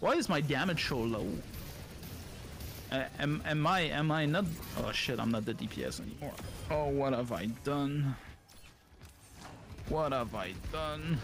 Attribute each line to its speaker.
Speaker 1: Why is my damage so low? Uh, am, am I am I not? Oh shit! I'm not the DPS anymore. Oh, what have I done? What have I done?